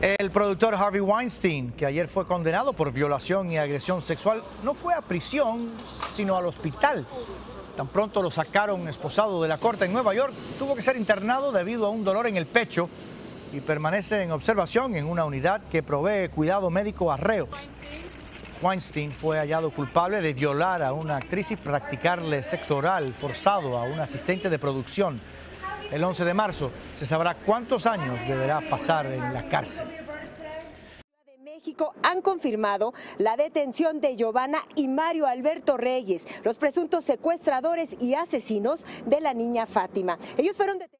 El productor Harvey Weinstein, que ayer fue condenado por violación y agresión sexual, no fue a prisión, sino al hospital. Tan pronto lo sacaron esposado de la corte en Nueva York, tuvo que ser internado debido a un dolor en el pecho y permanece en observación en una unidad que provee cuidado médico a reos. Weinstein fue hallado culpable de violar a una actriz y practicarle sexo oral forzado a un asistente de producción. El 11 de marzo se sabrá cuántos años deberá pasar en la cárcel. México han confirmado la detención de Giovanna y Mario Alberto Reyes, los presuntos secuestradores y asesinos de la niña Fátima. Ellos fueron detenidos